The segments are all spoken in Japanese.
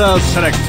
del Sarek.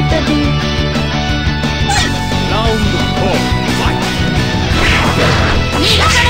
ラウンド4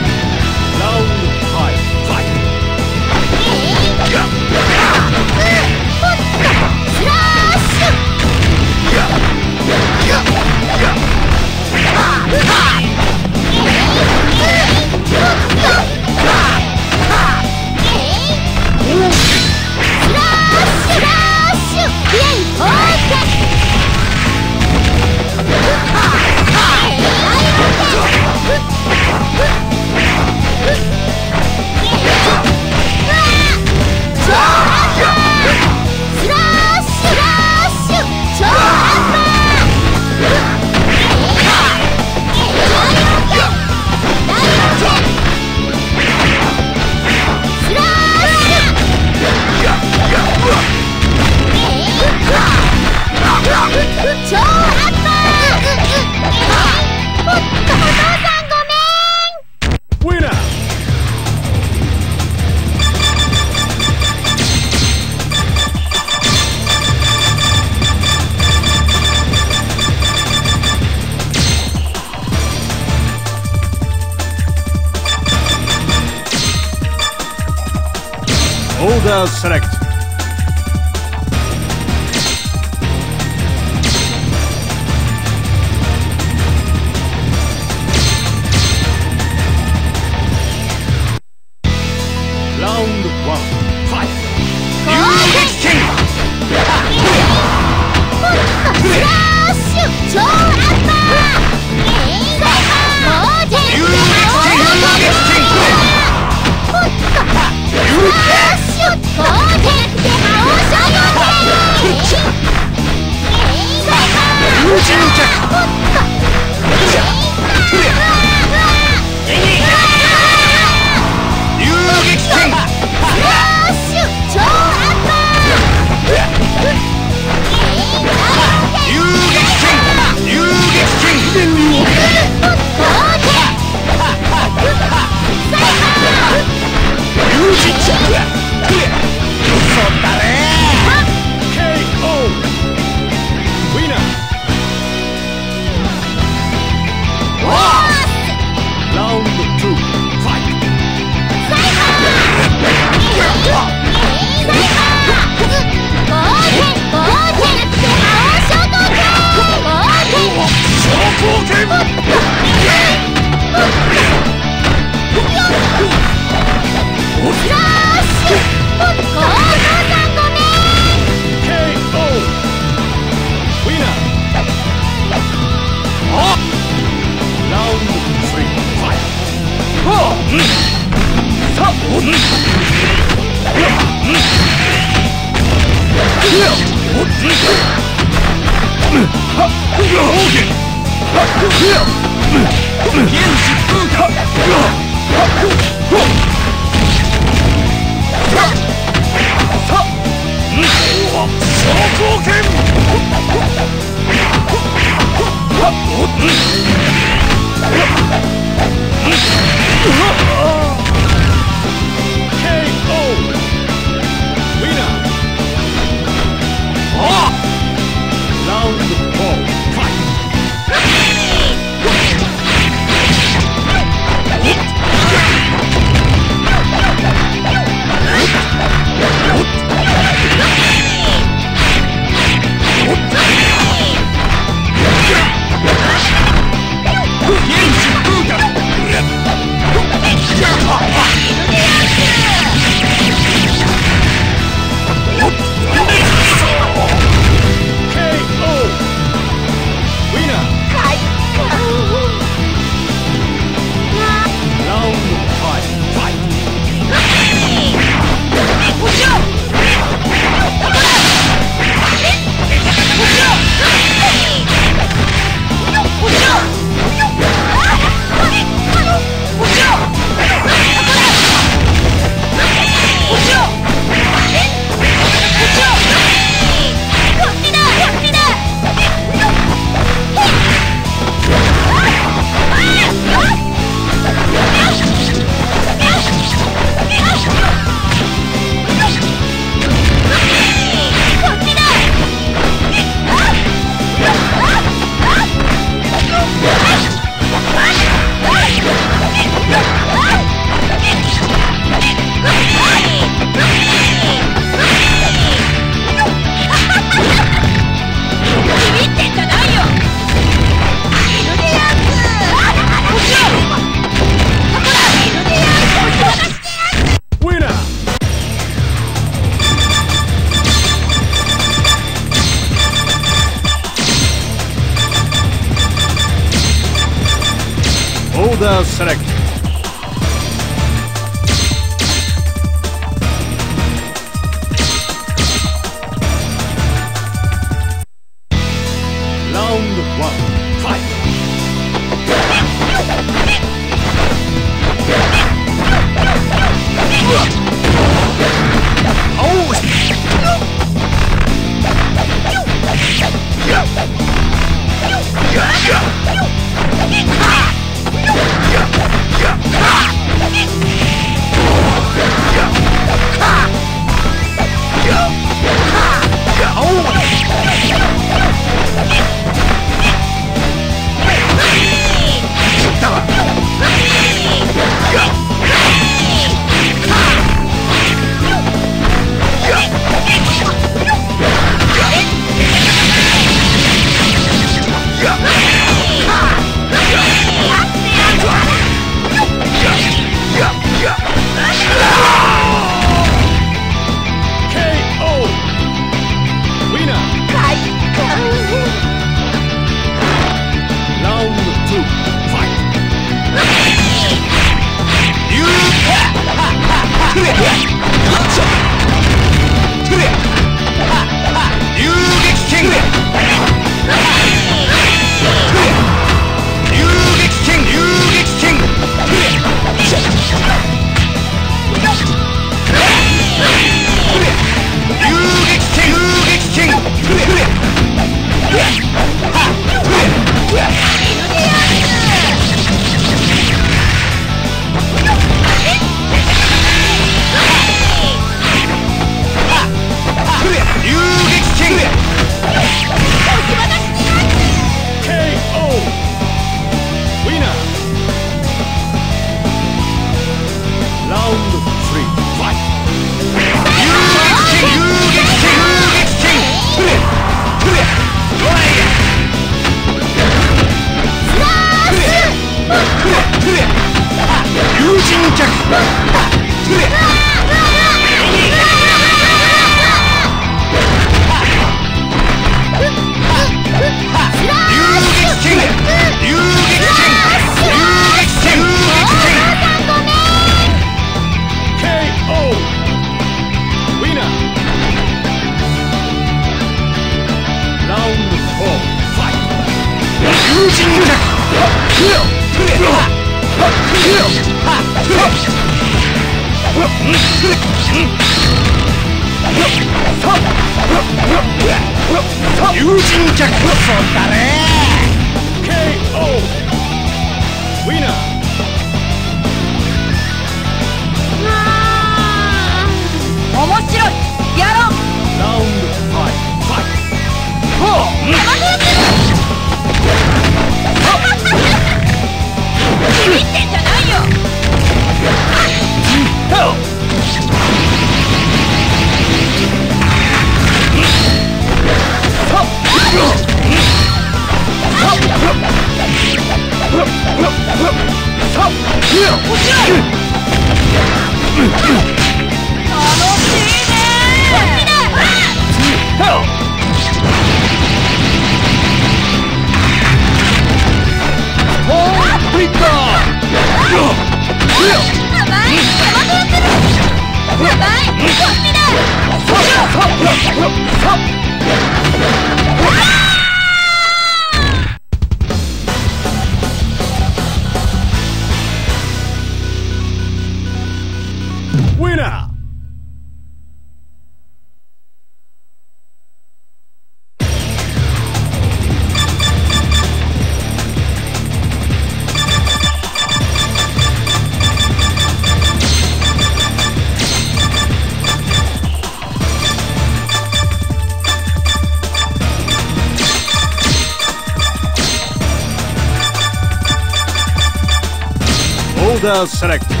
Select.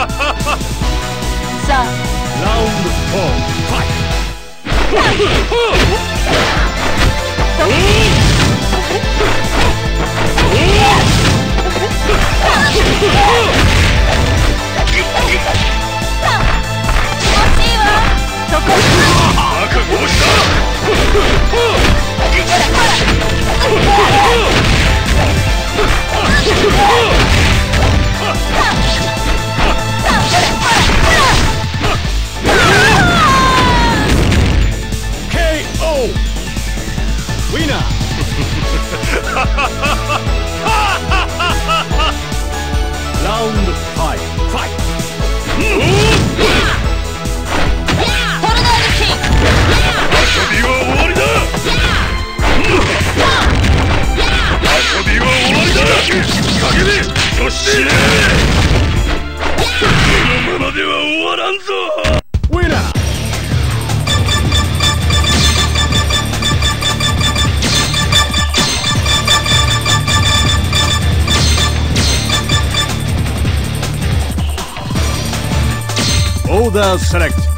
さあラウンド4ファイト Oh! このままでは終わらんぞ The Select.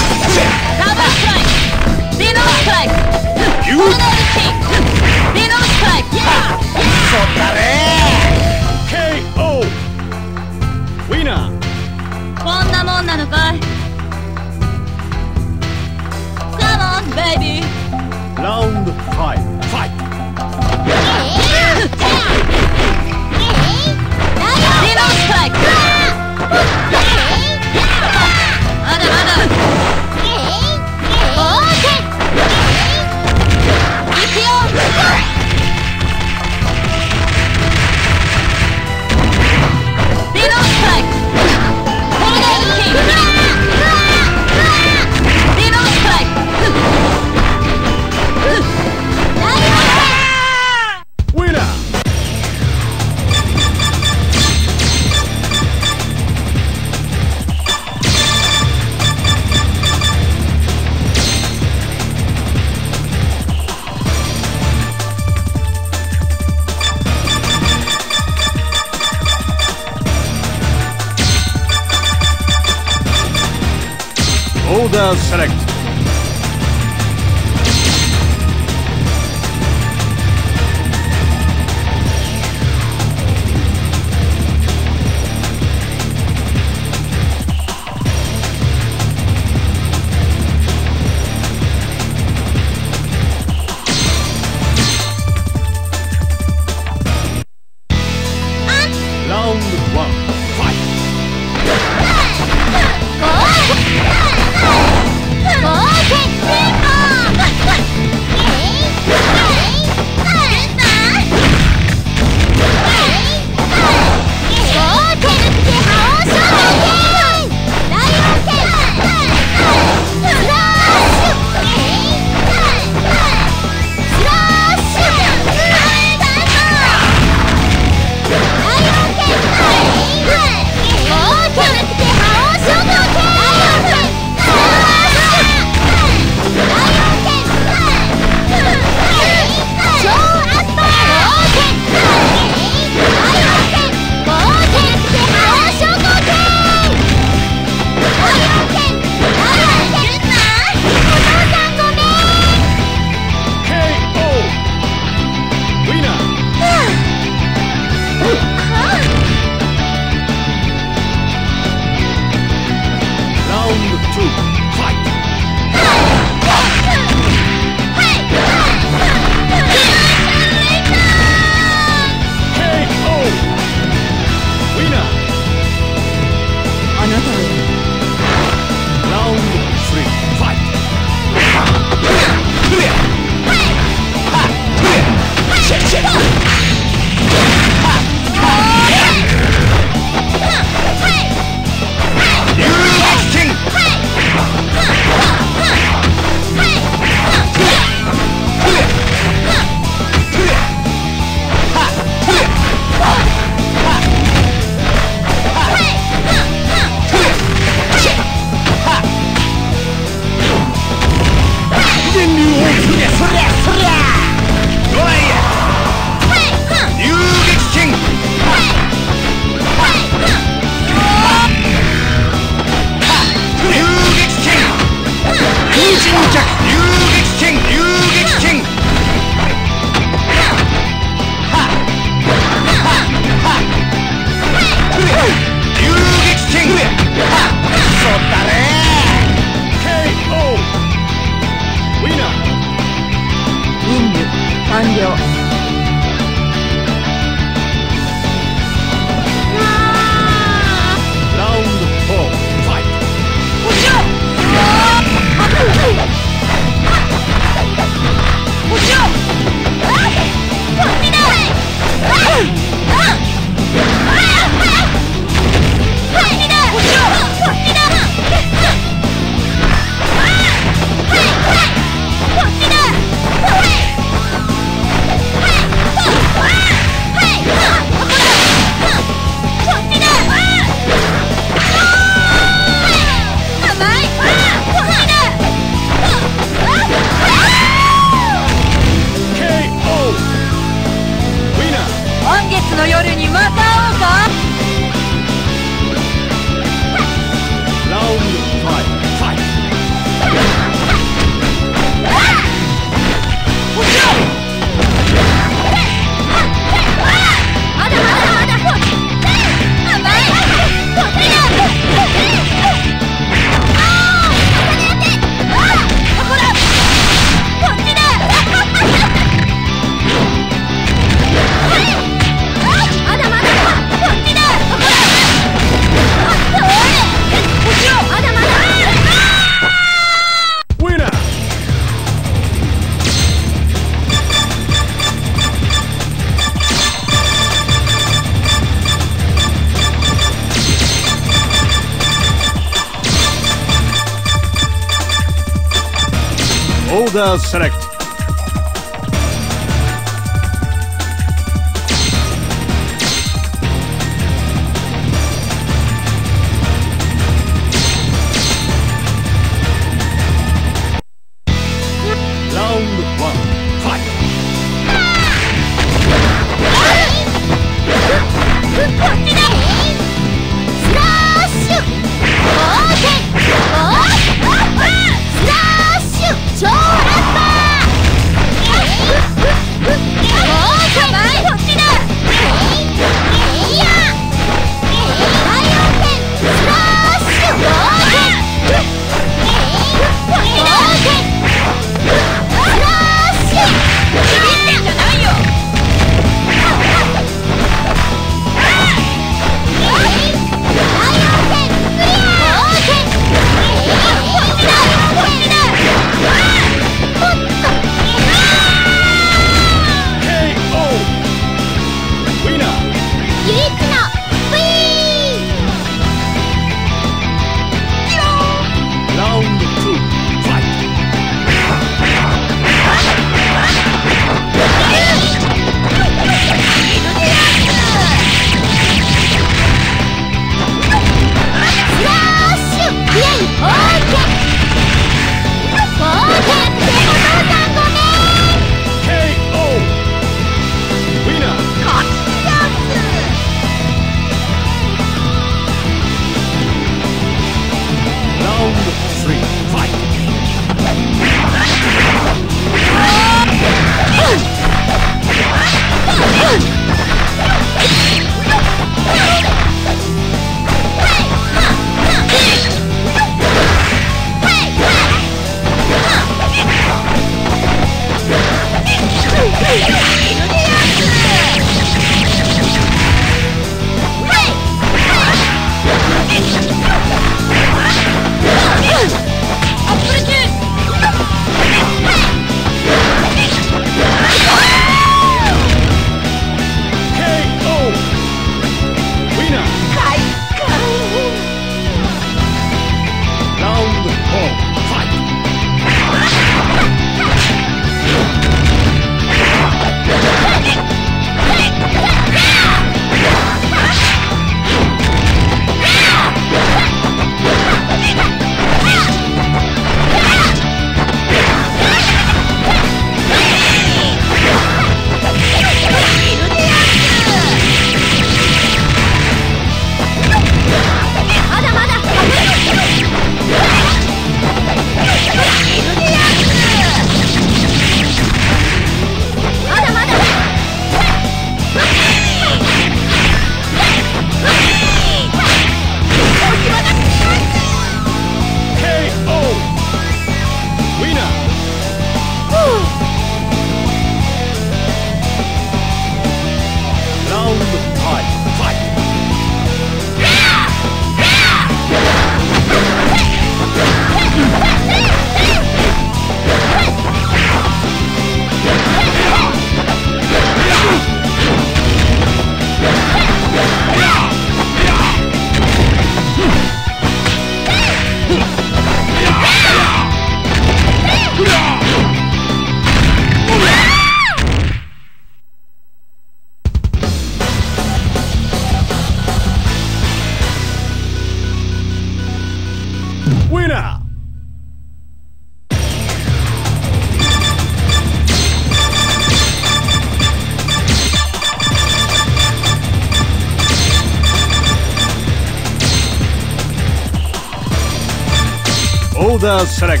Serek.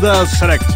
The Select.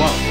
Whoa!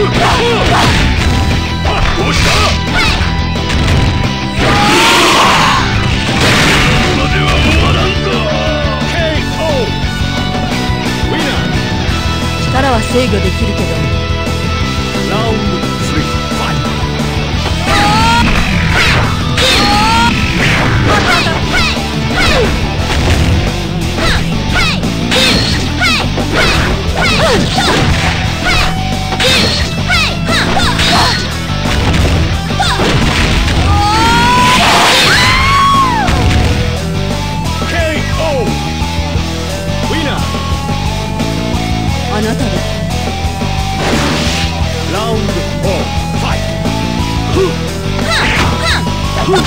力は制御できるけど。頼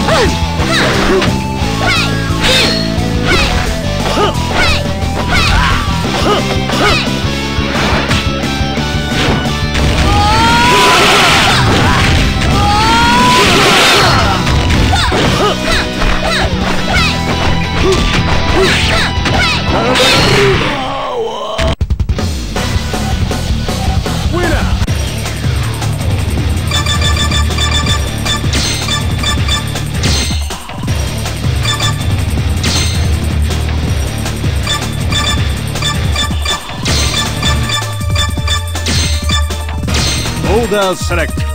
む the select.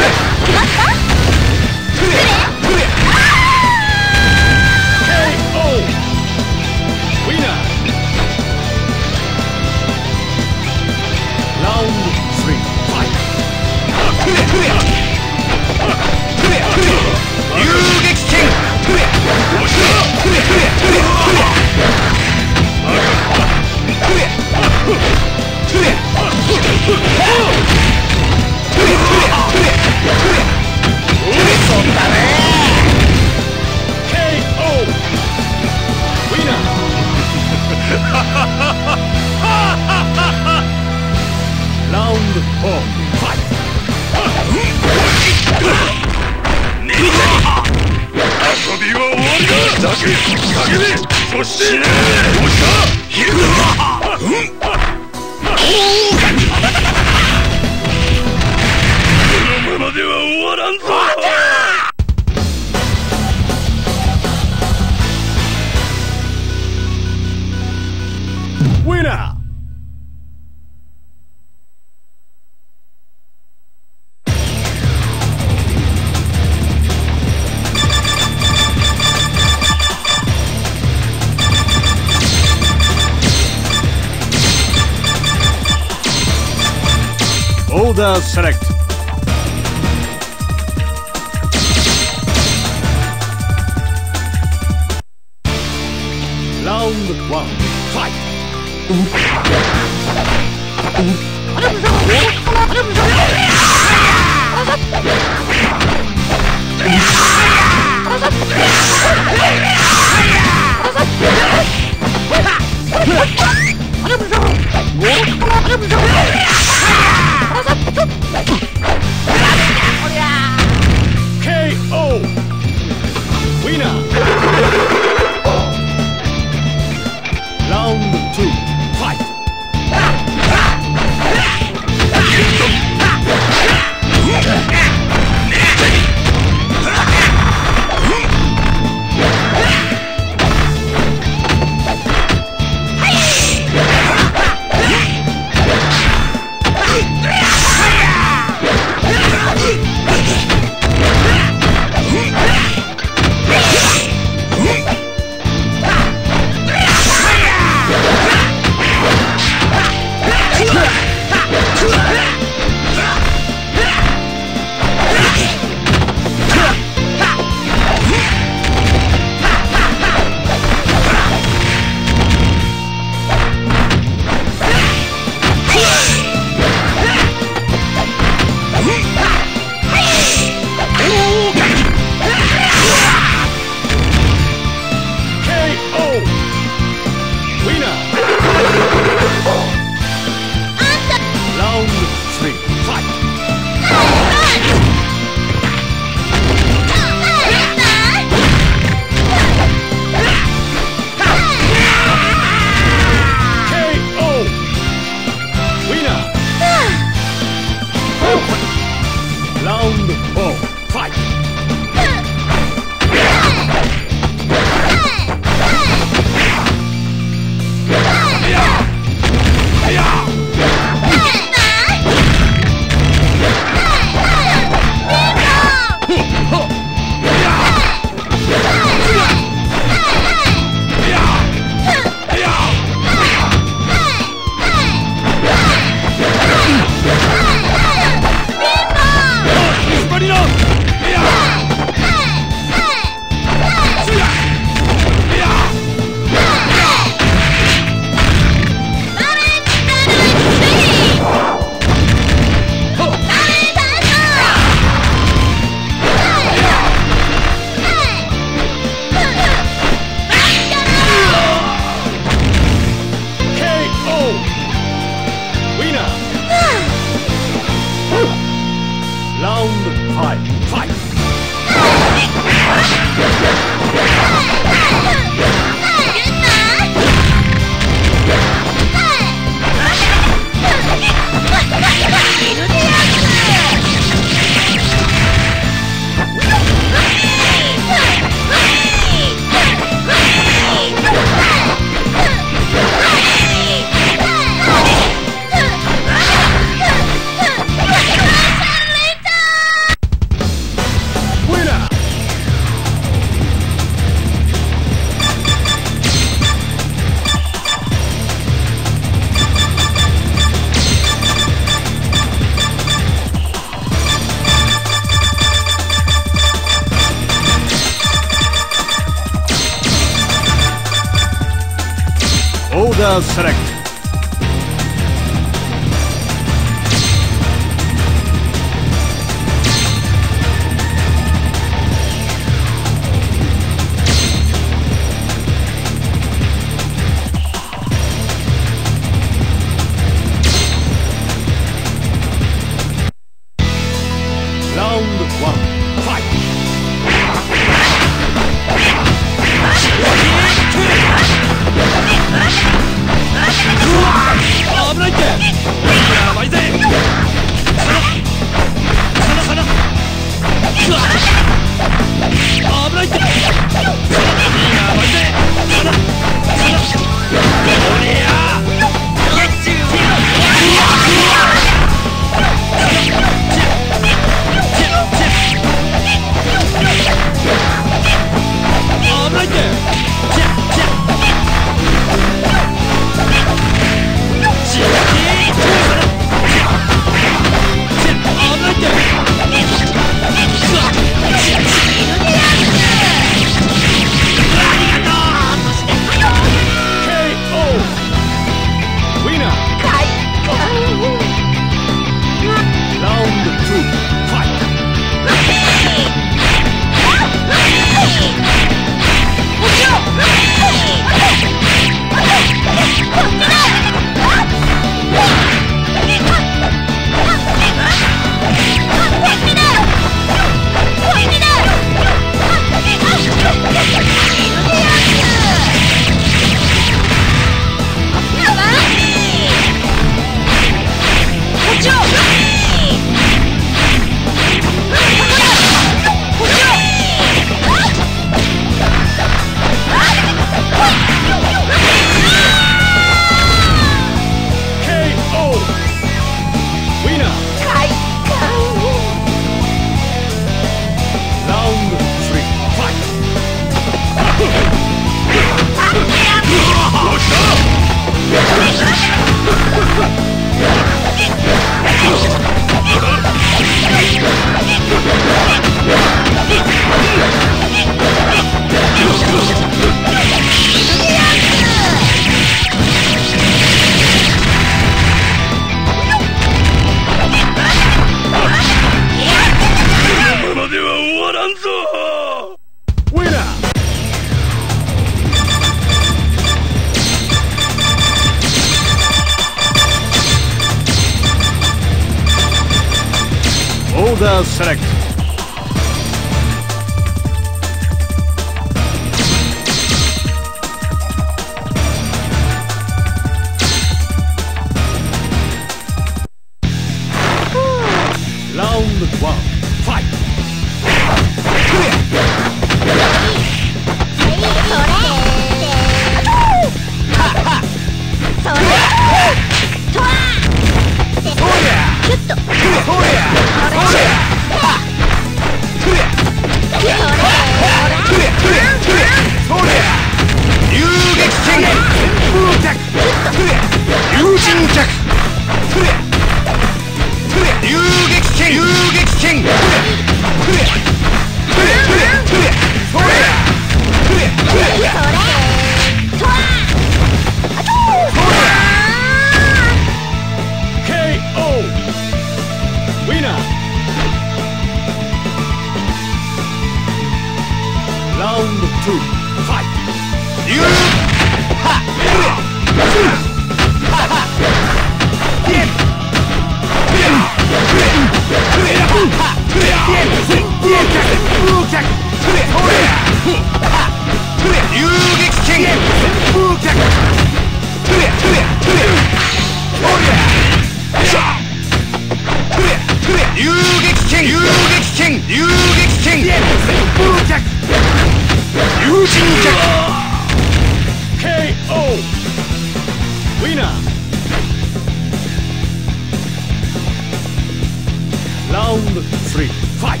Three, fight!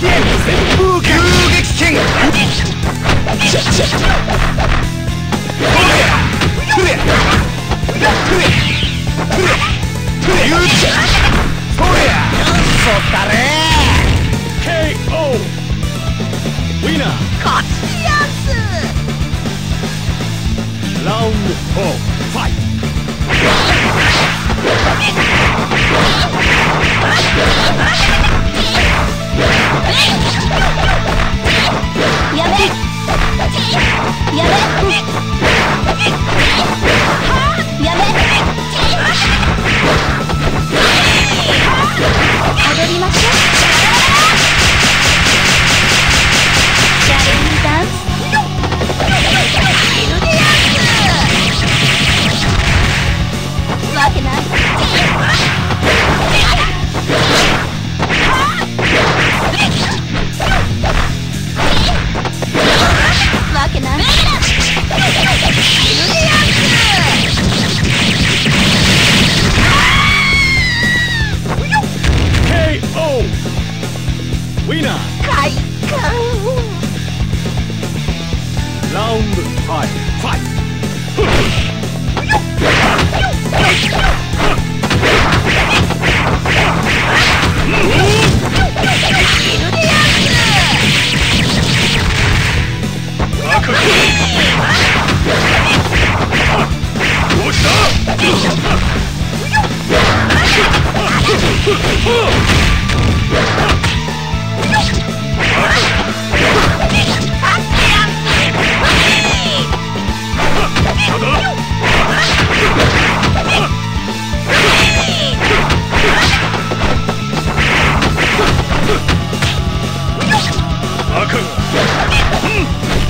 遊撃剣遊撃 KO! Winner! Round four, fight! やめやめやめ踊りましょうチャレンジダンスわけないわけない KO! Winner! 赤がウ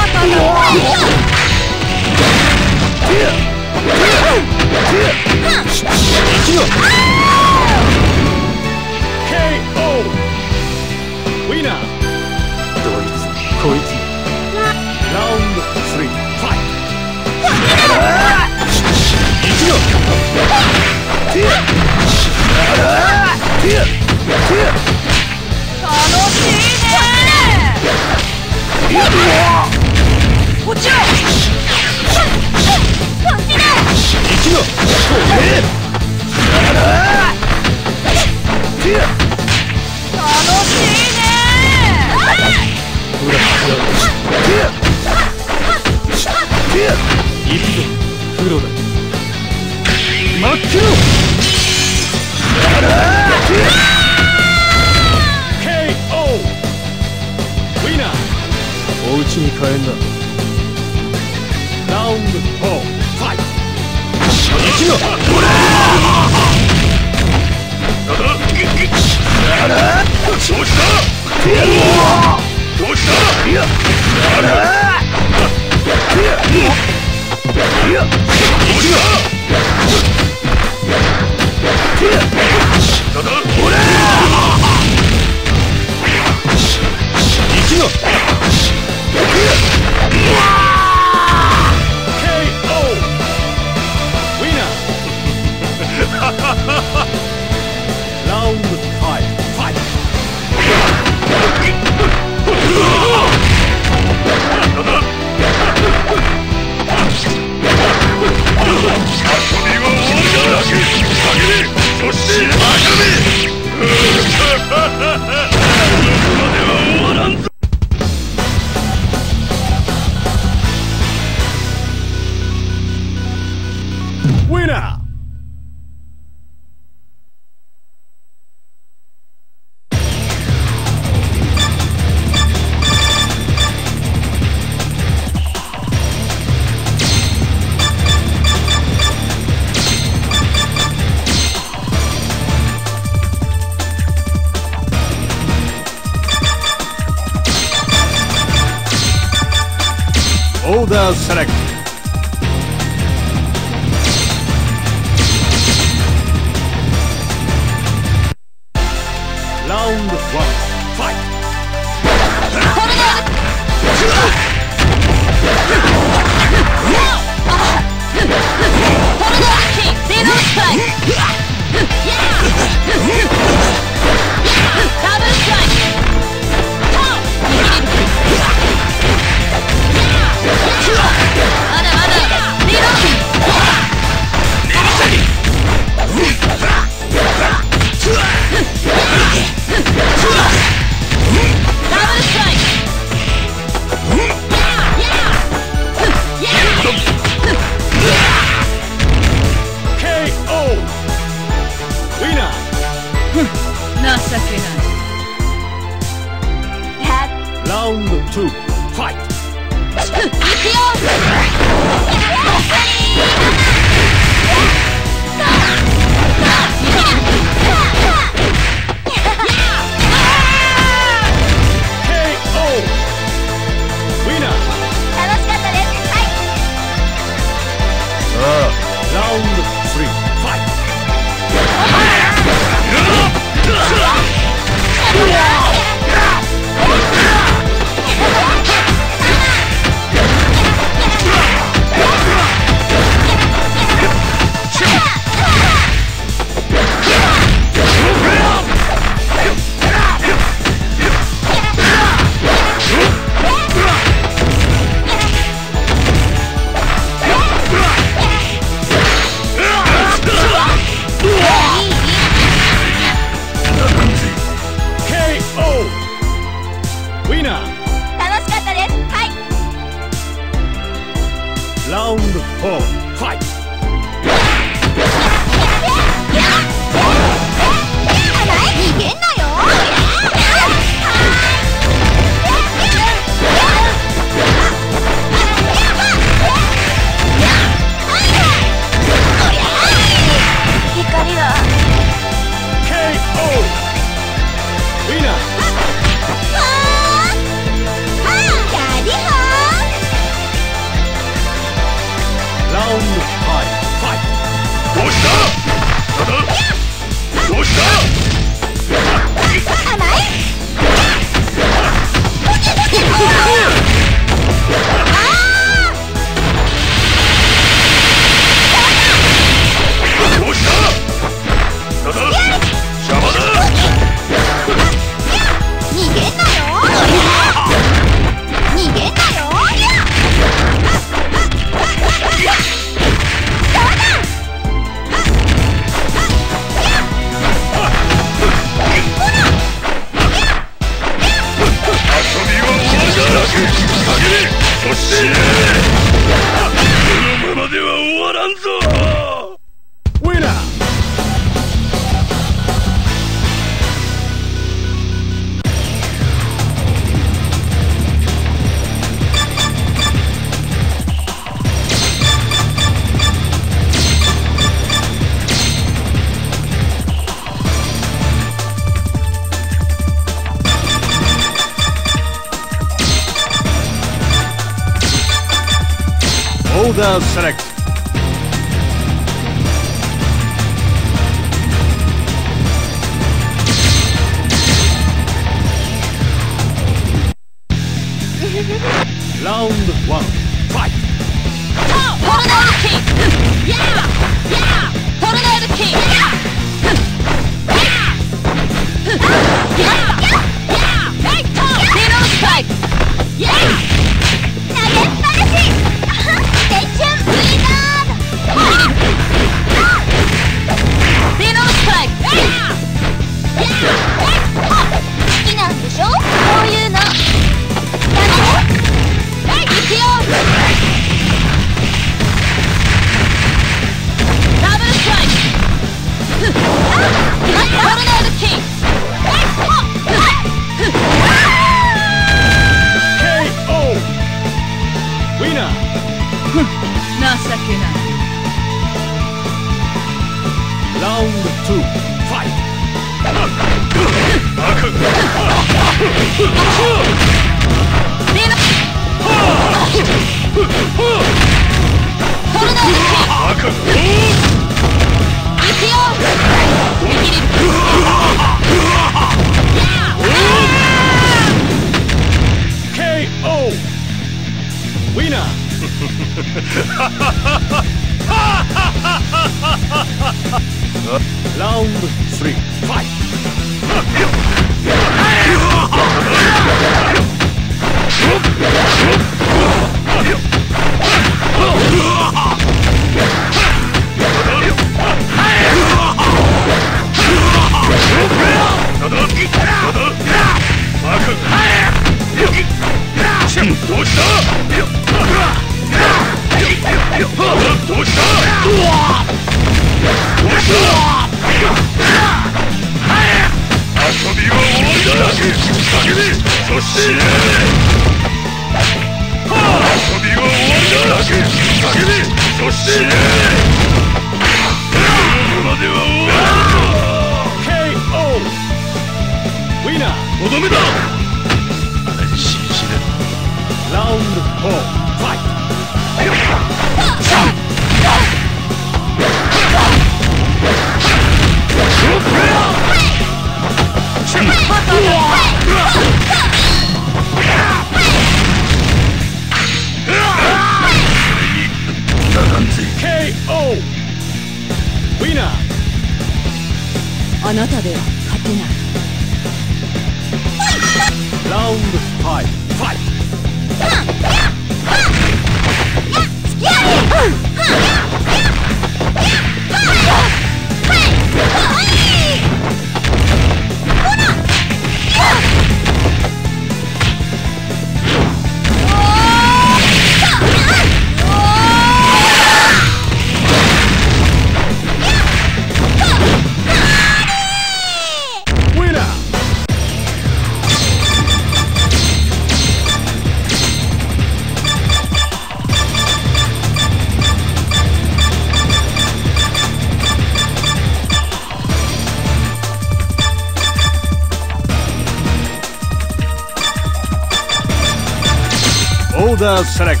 select.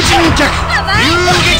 人客。遊撃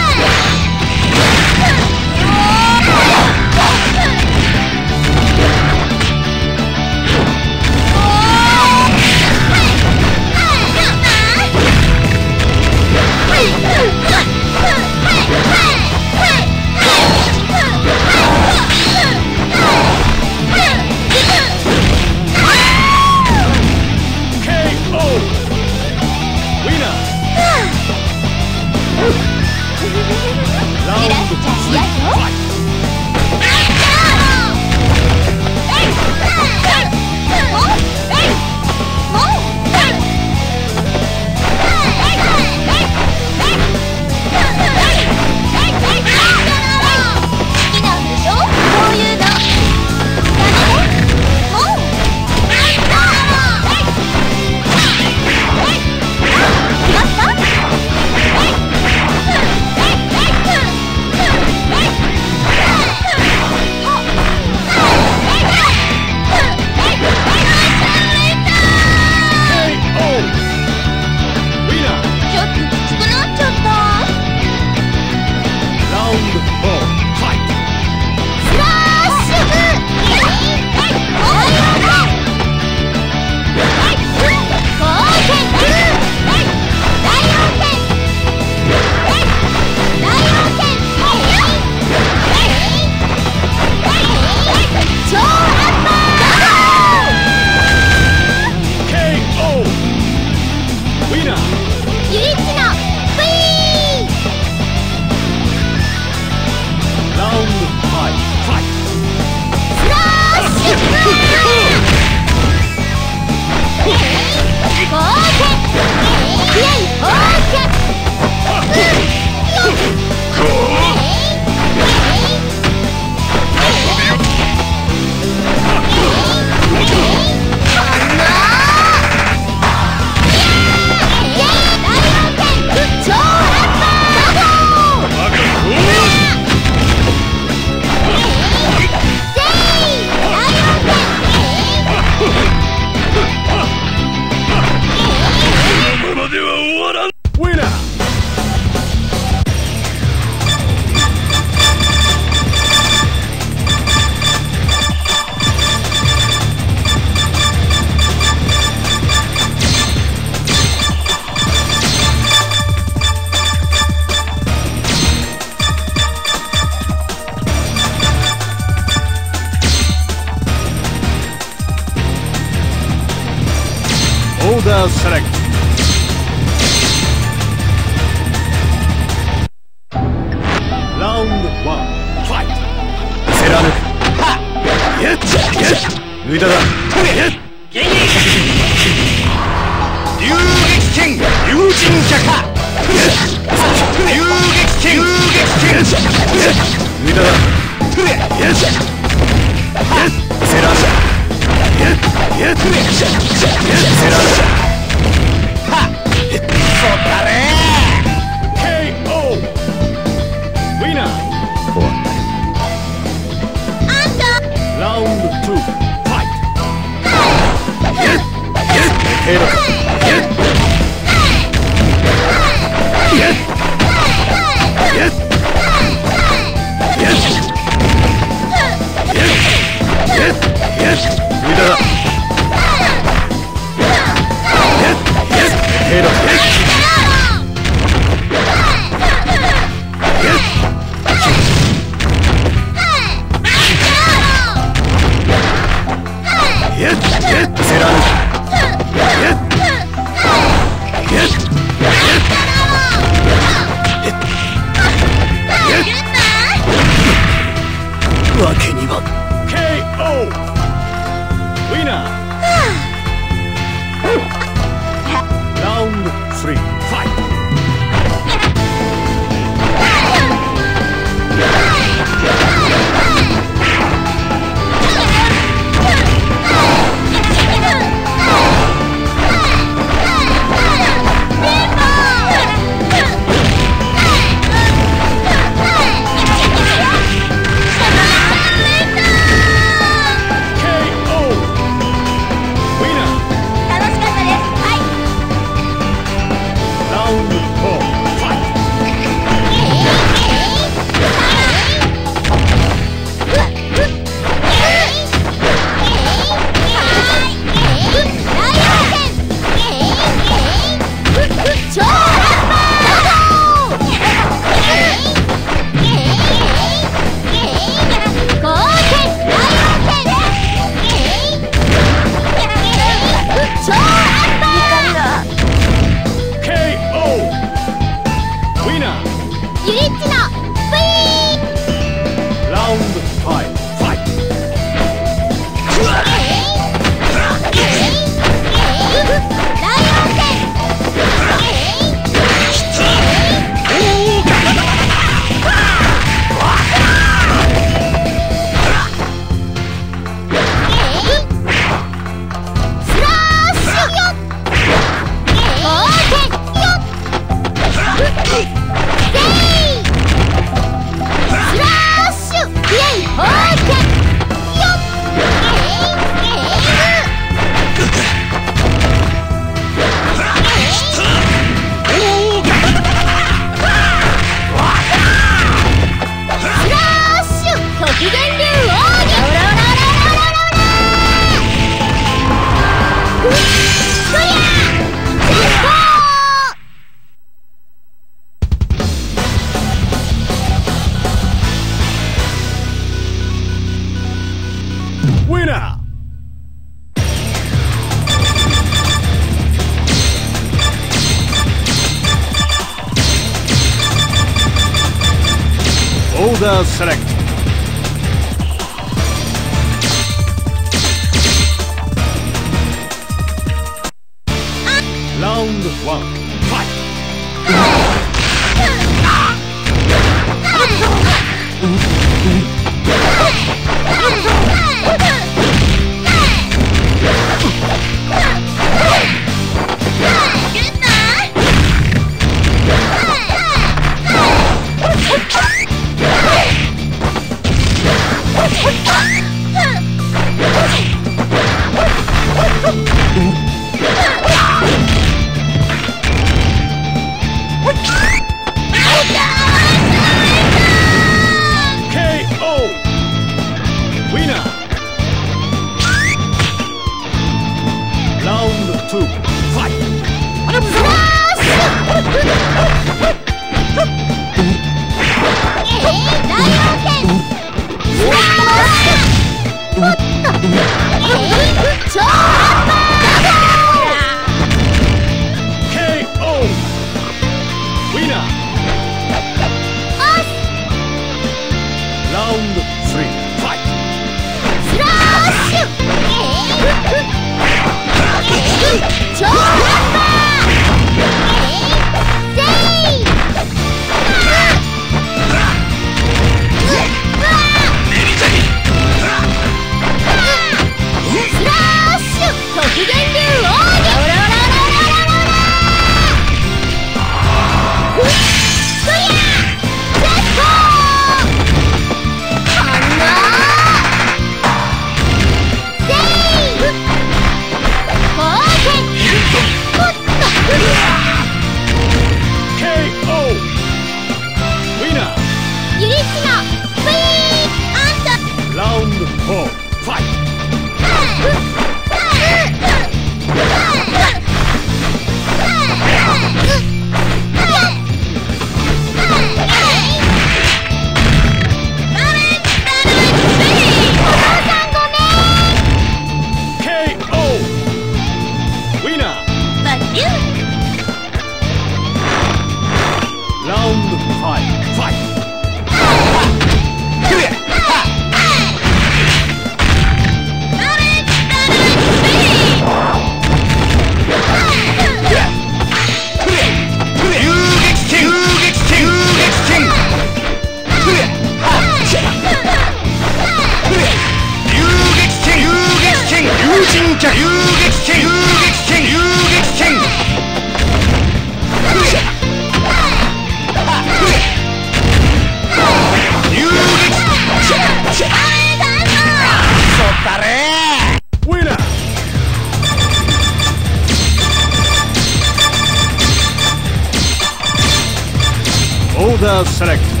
オー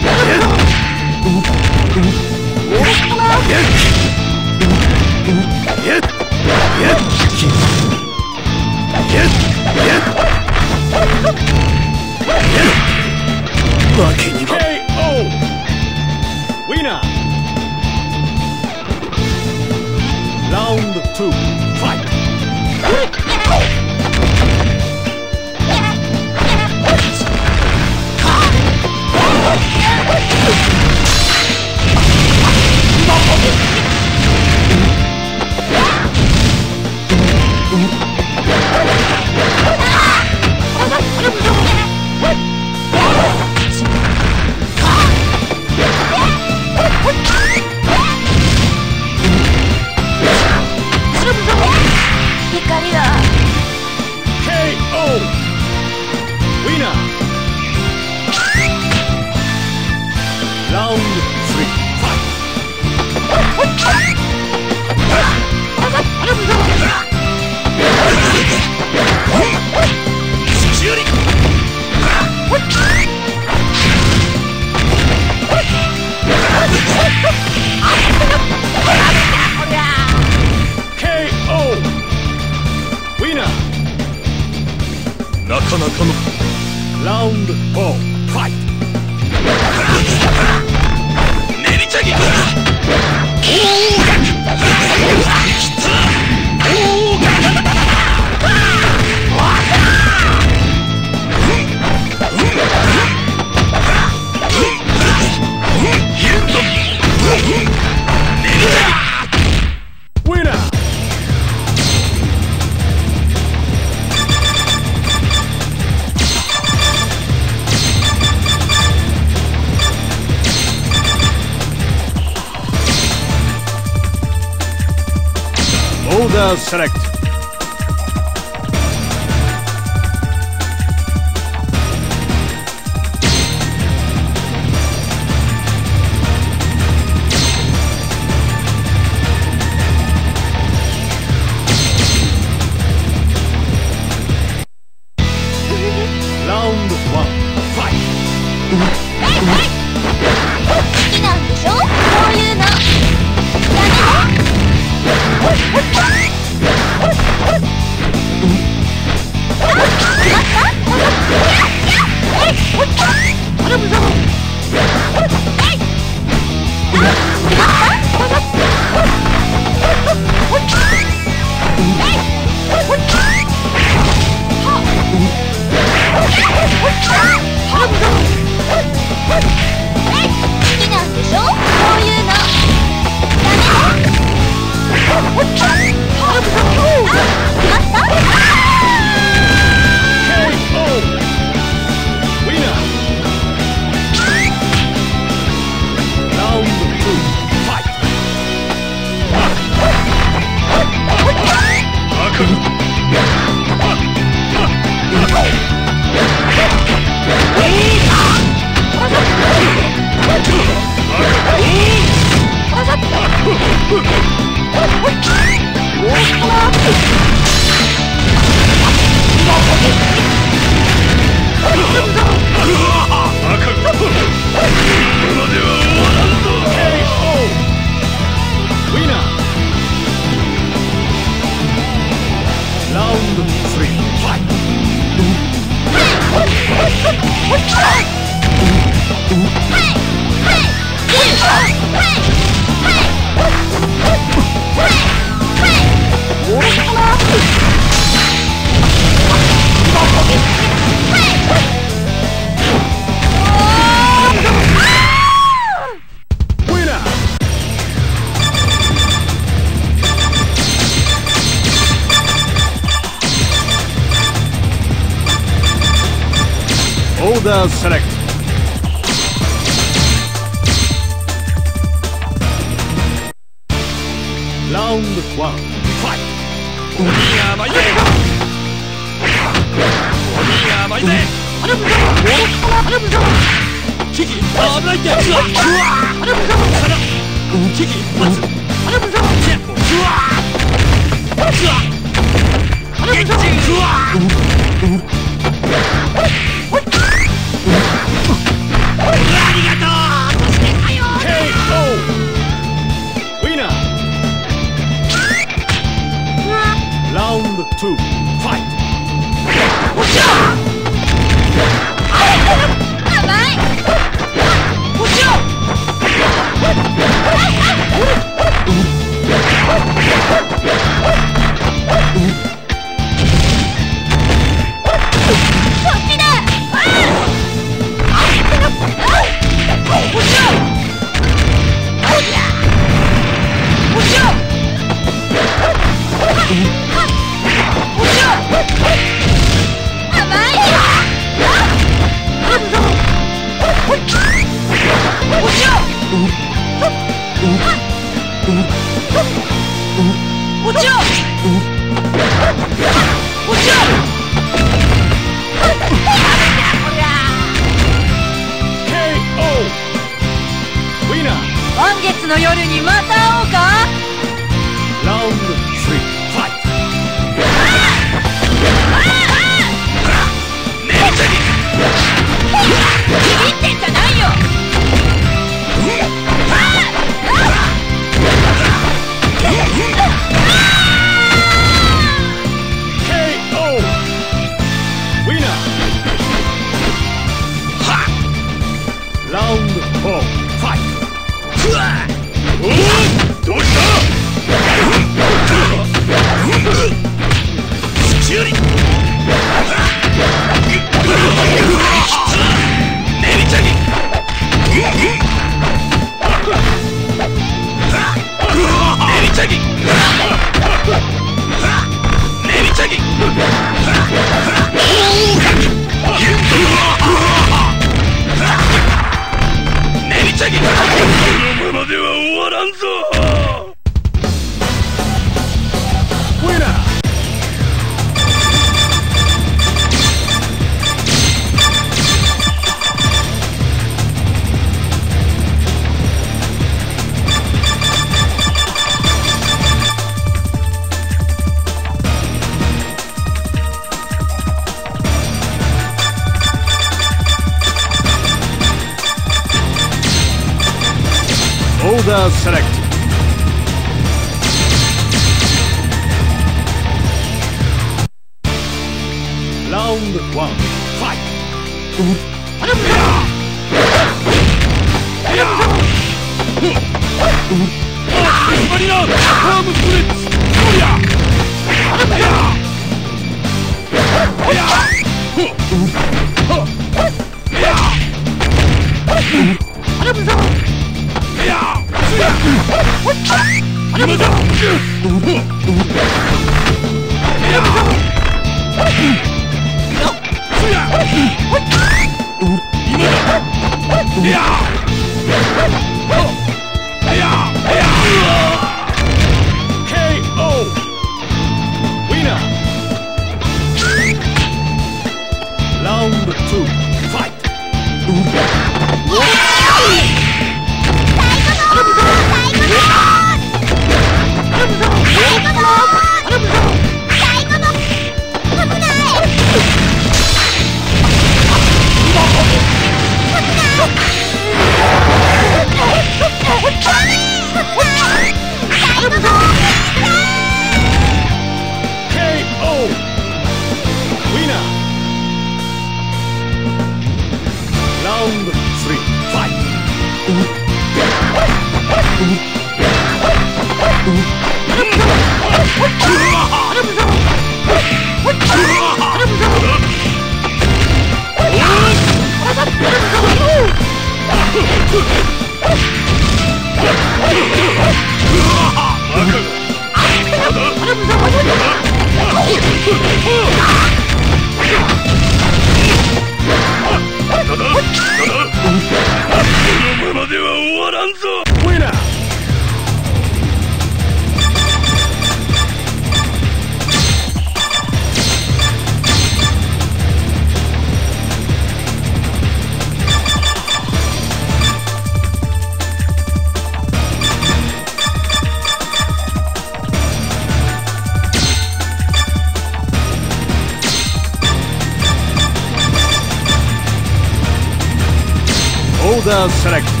The select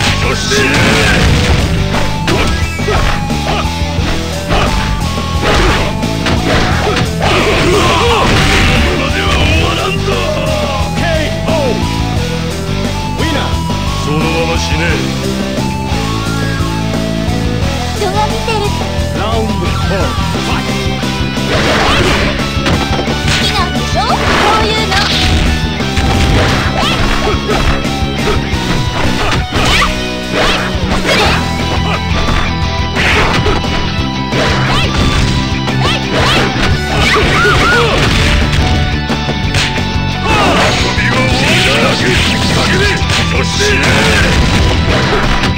そしてそのまま死ね。人が見てる。ラウンド4は終わりだ叫べそし。て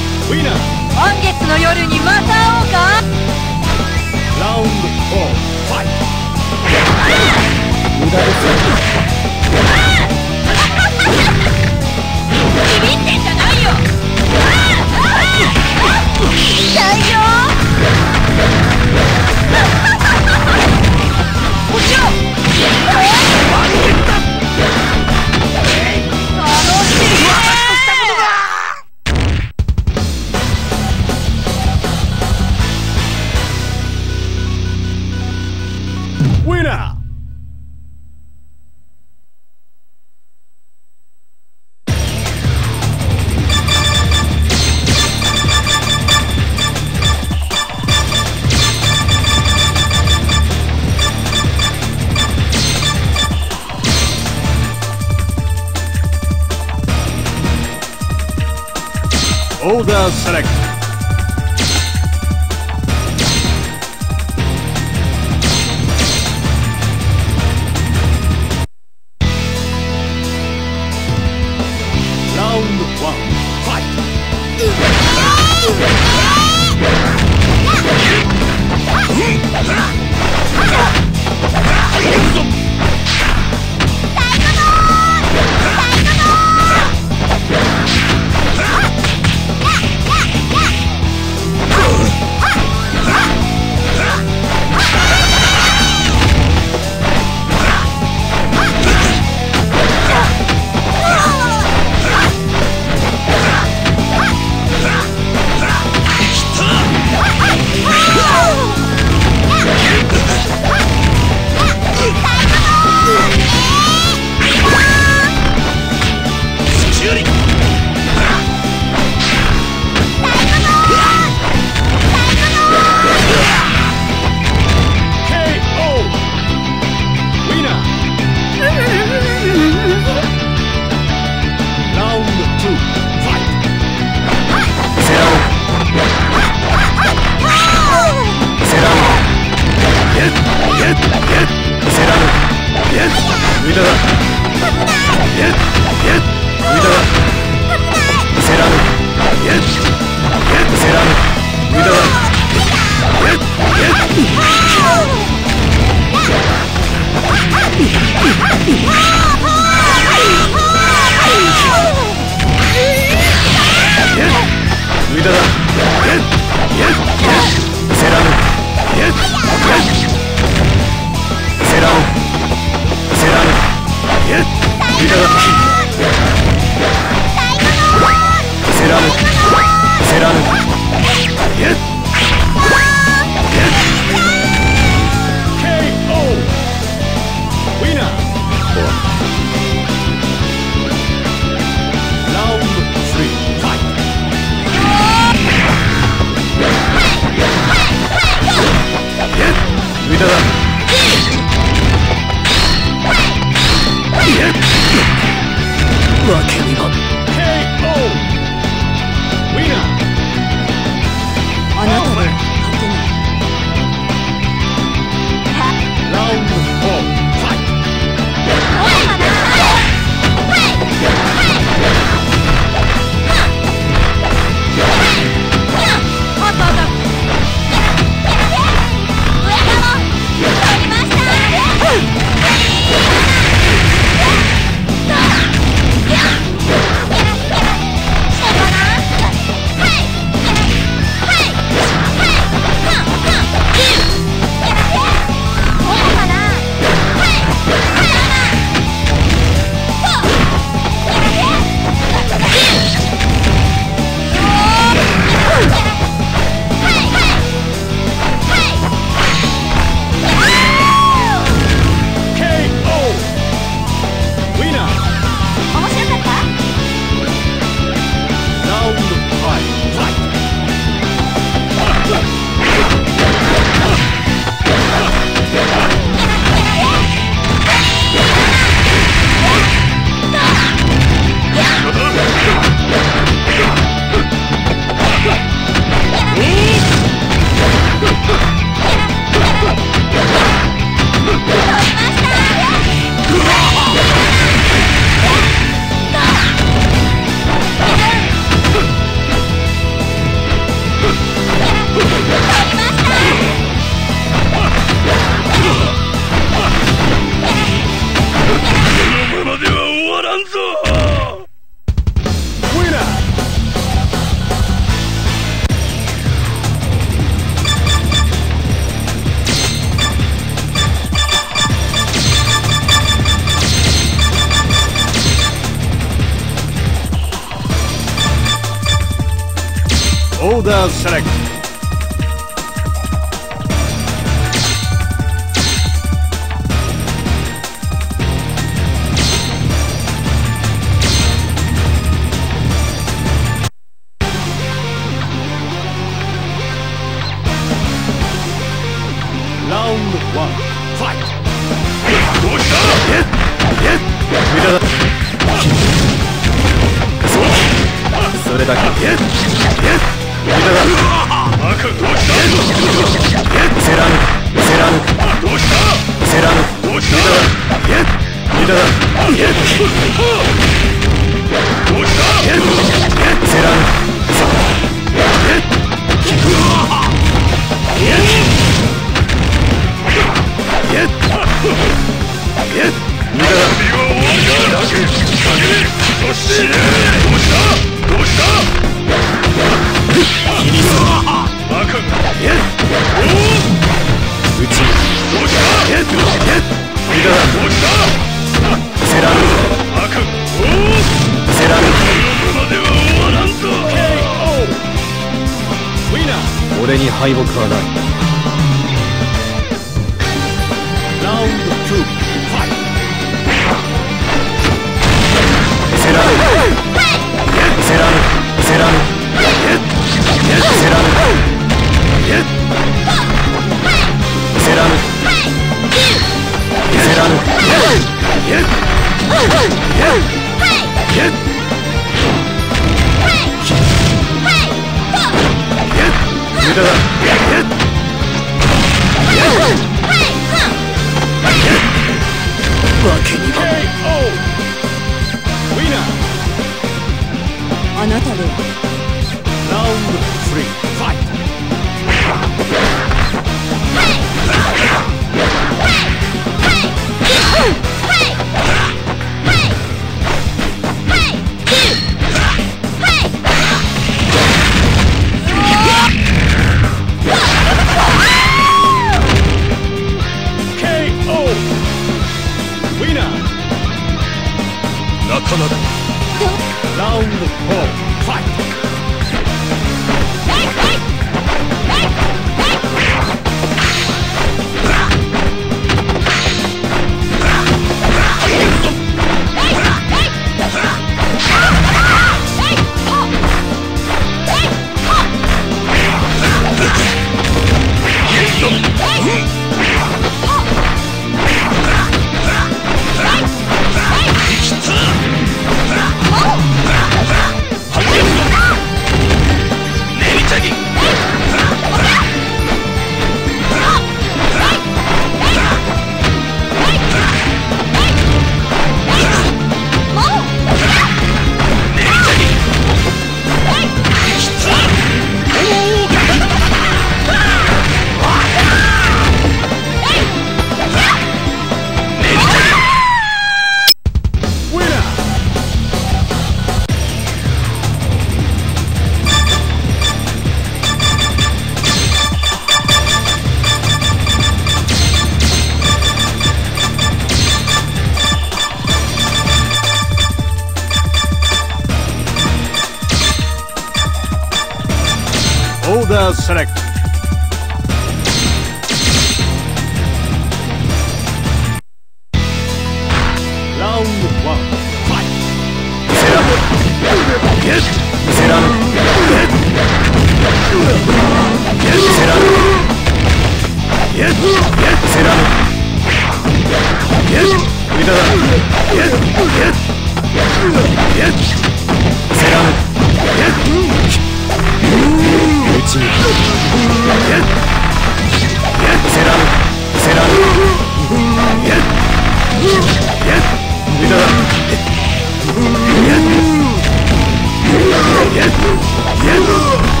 Yeah!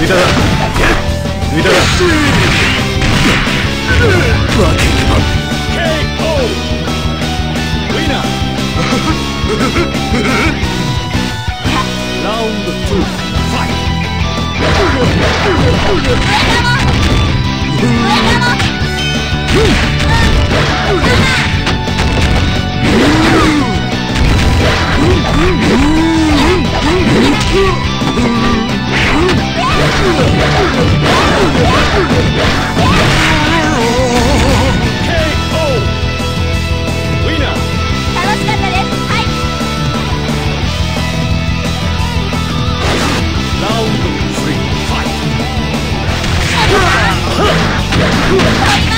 無駄だ無駄だわけには KO ウィナーラウンド2ファイト Mm-hmm. Fight!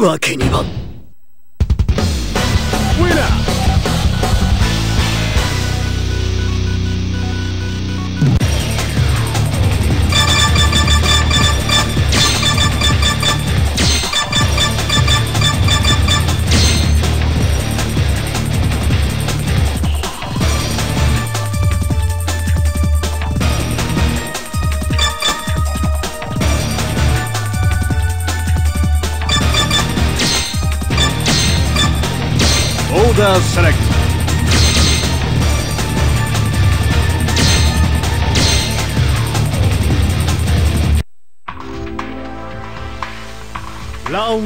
わけには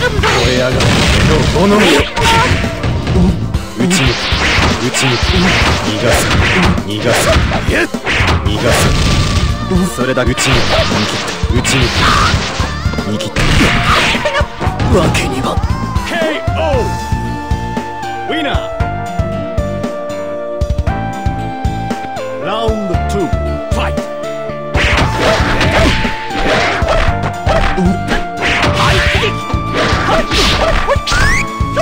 俺え上がる炎よ撃ち抜く撃ちに逃がす逃がす逃がすそれだ撃ちにくったうちにげったわけには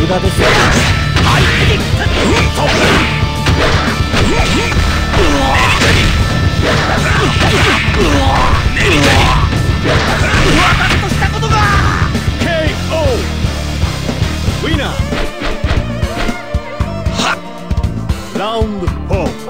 無駄ですよ。はっラウンド4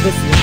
ですよ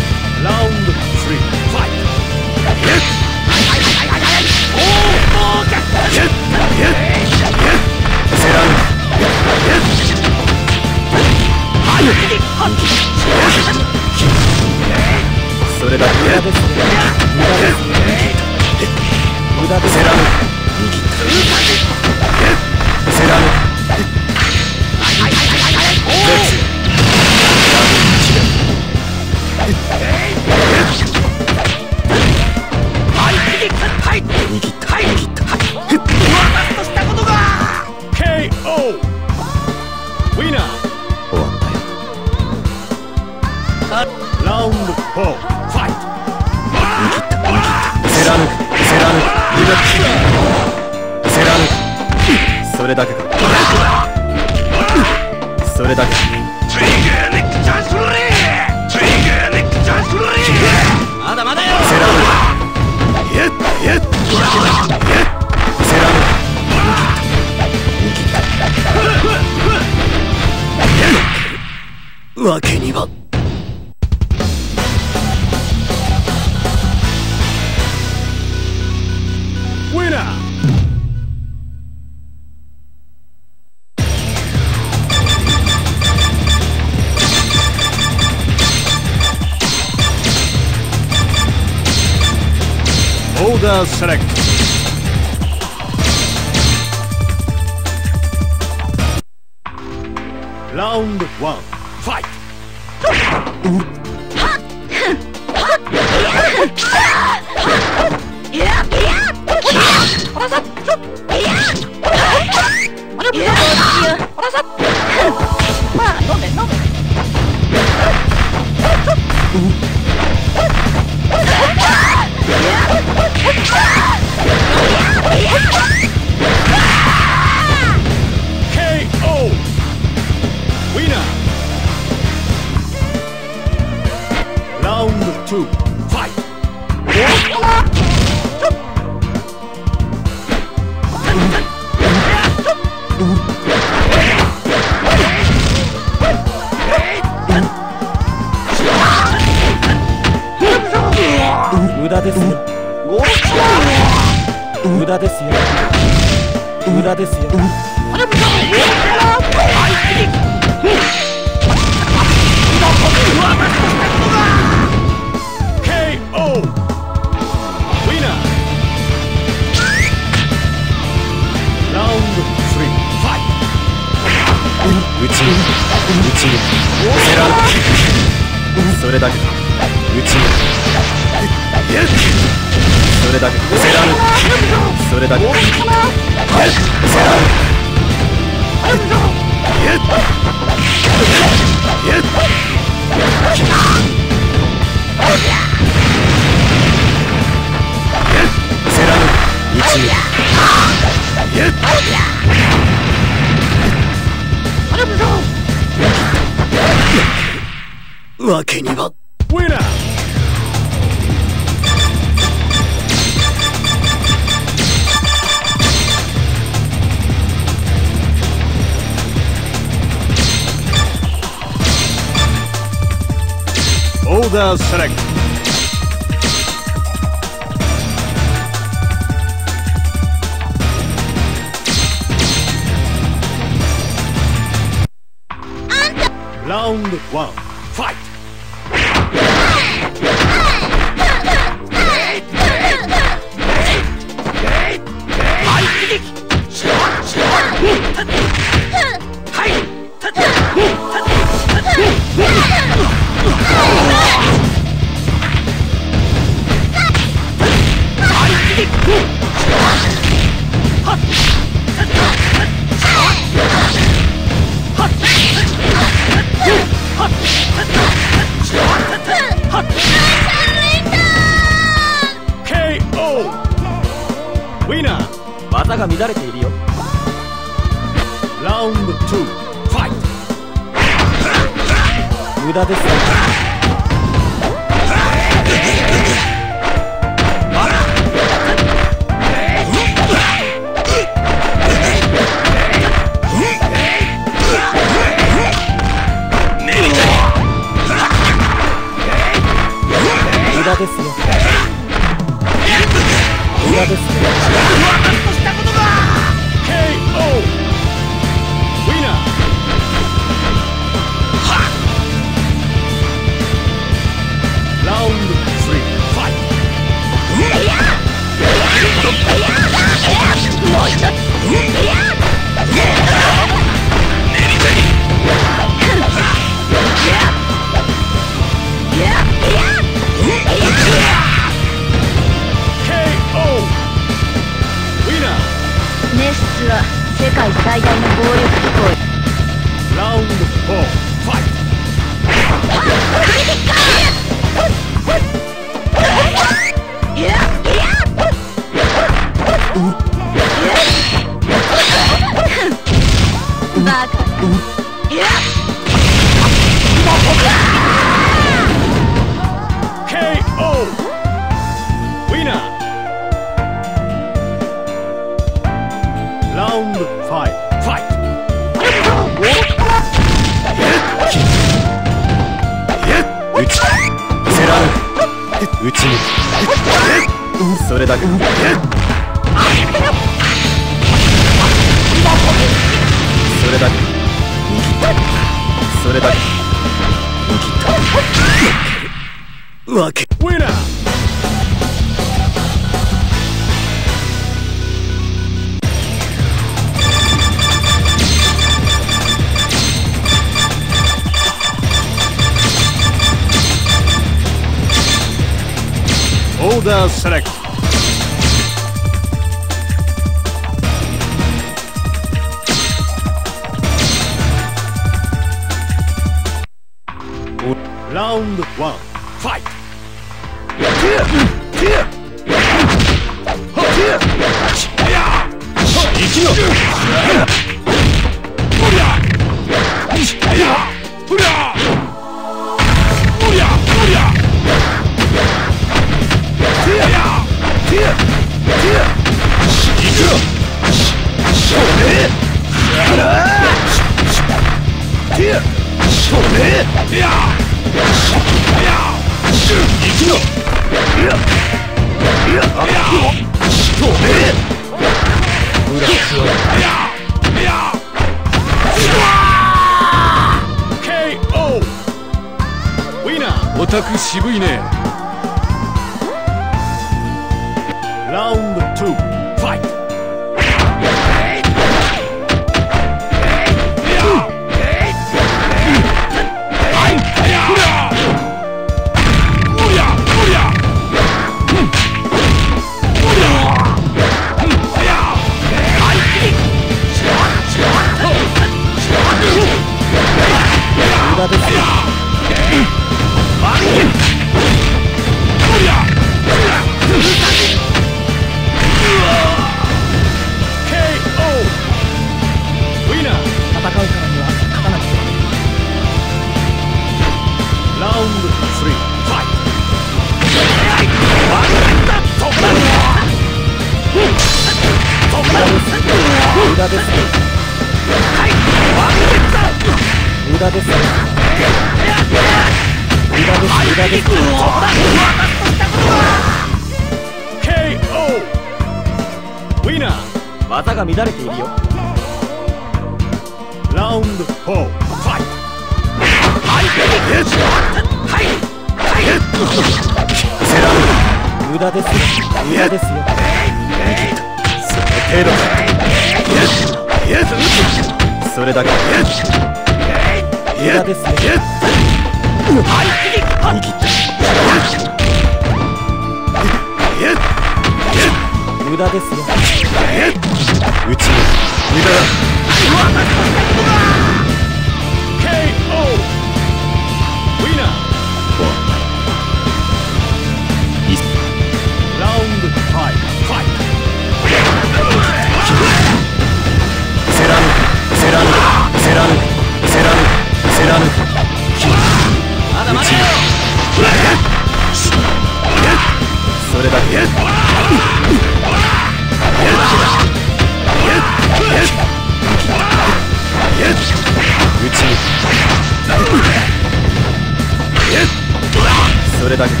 れだけだ。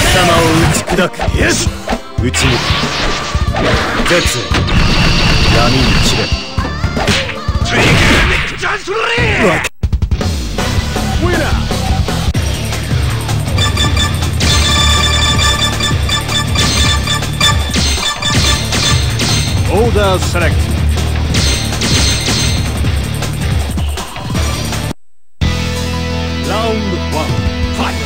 貴様を打ち砕く。打ち抜く絶。闇に散れ Arena Select. Round one, fight!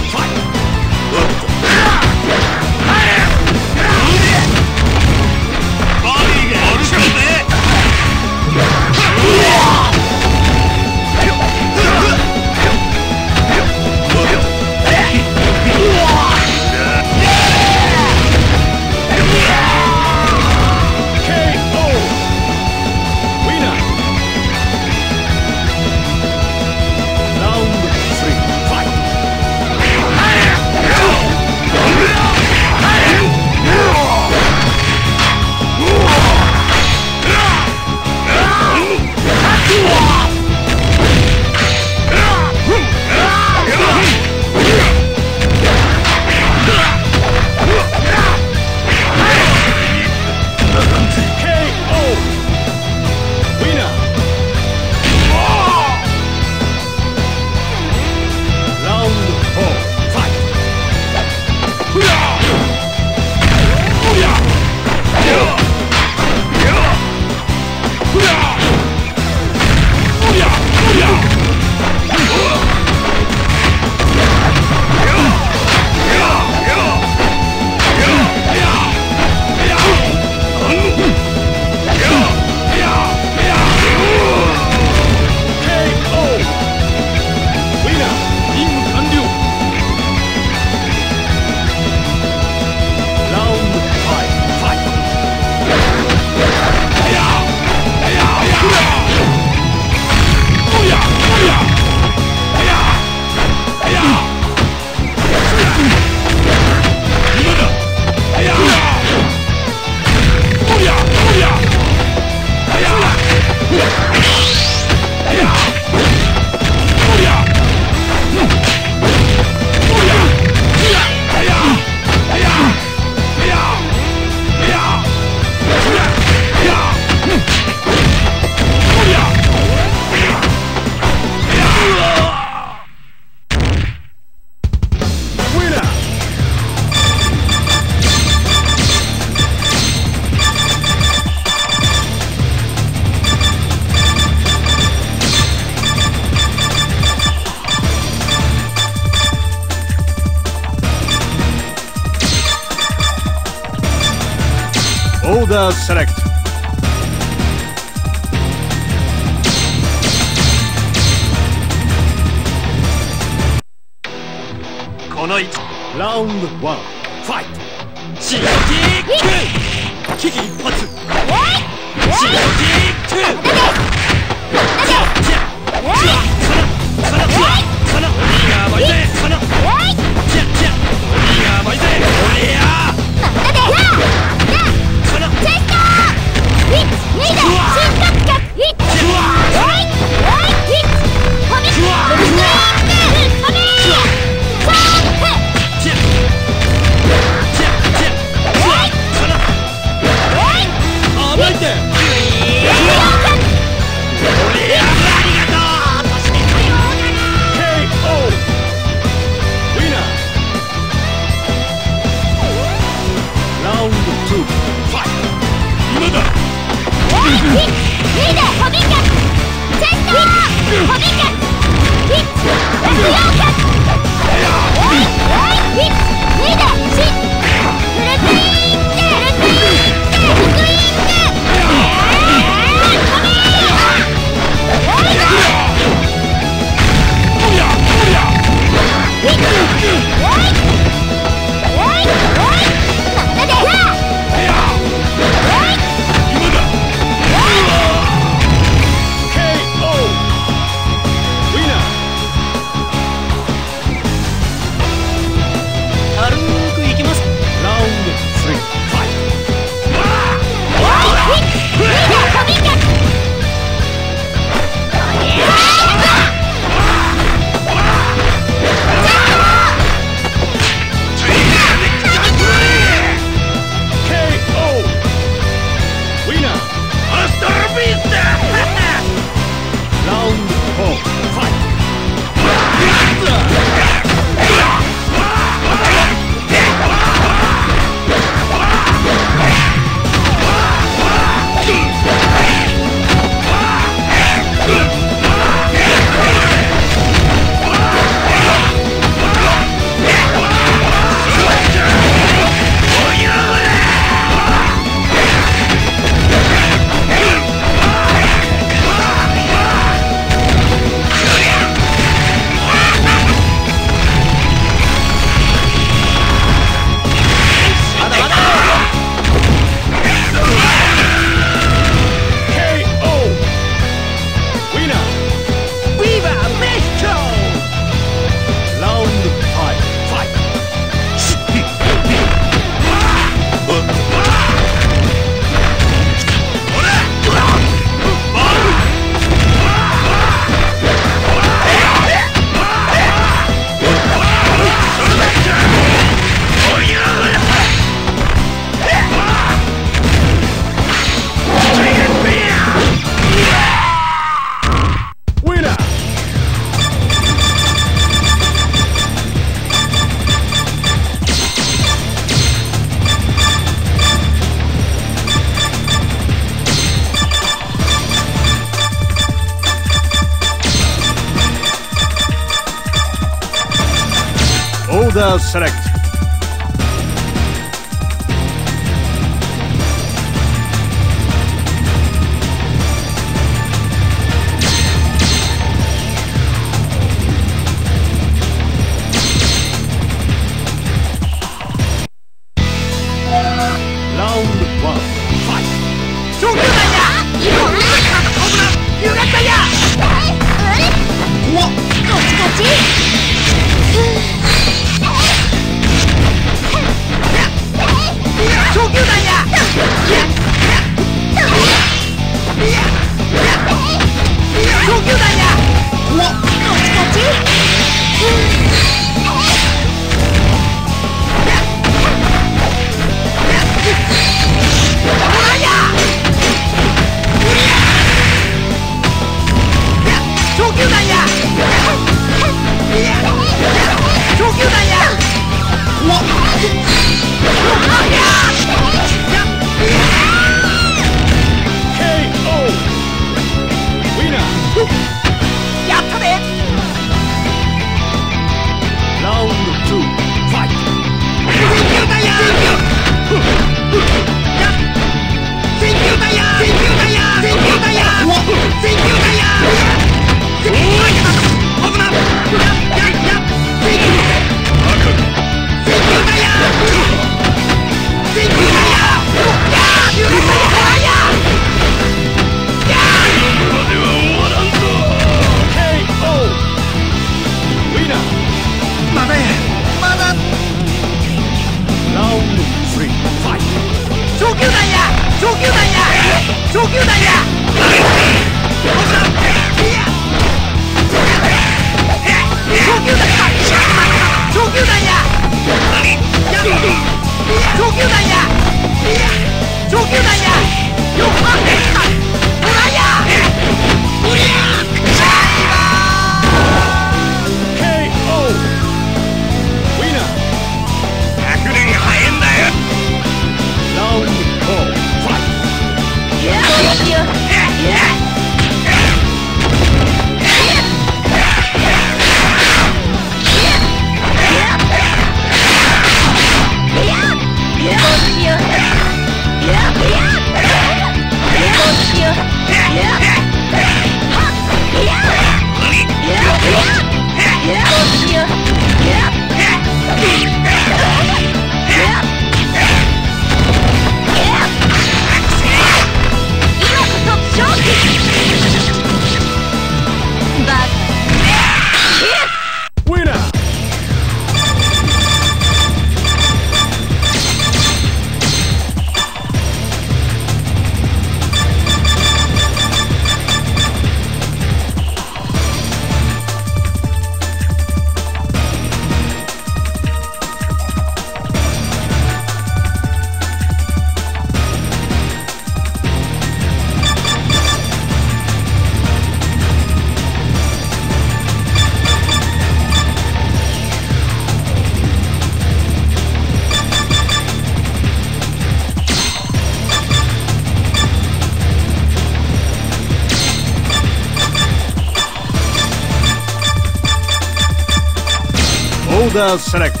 Select.